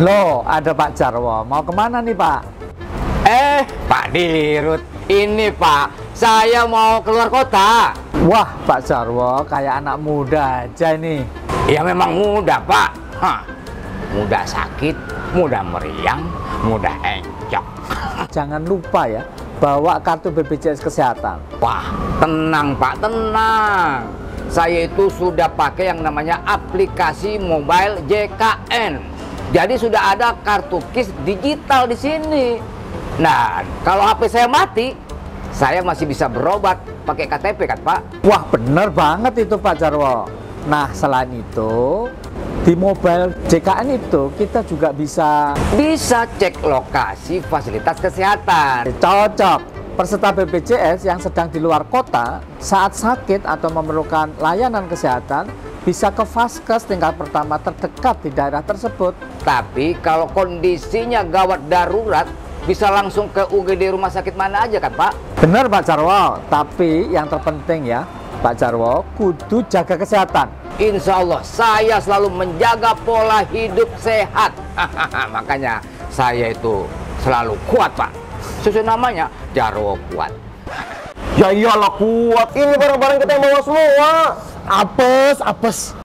Loh, ada Pak Jarwo. Mau ke mana nih Pak? Eh, Pak Dirut, ini Pak, saya mau keluar kota. Wah, Pak Jarwo kayak anak muda aja nih. Ya memang muda, Pak. Hah. Muda sakit, muda meriang, muda encok. Jangan lupa ya, bawa kartu BPJS Kesehatan. Wah, tenang Pak, tenang. Saya itu sudah pakai yang namanya aplikasi mobile JKN. Jadi sudah ada kartu KIS digital di sini. Nah, kalau HP saya mati, saya masih bisa berobat pakai KTP kan Pak? Wah, bener banget itu Pak Jarwo. Nah, selain itu, di mobile JKN itu kita juga bisa Bisa cek lokasi fasilitas kesehatan. cocok. Peserta BPJS yang sedang di luar kota saat sakit atau memerlukan layanan kesehatan bisa ke Vaskes tingkat pertama terdekat di daerah tersebut. Tapi kalau kondisinya gawat darurat, bisa langsung ke UGD rumah sakit mana aja kan Pak? Benar Pak Jarwo, tapi yang terpenting ya Pak Jarwo kudu jaga kesehatan. Insya Allah saya selalu menjaga pola hidup sehat. Makanya saya itu selalu kuat Pak. Sesuai namanya Jarwo kuat. Ya iyalah kuat. Ini barang-barang kita yang bawa semua. Apes, apes.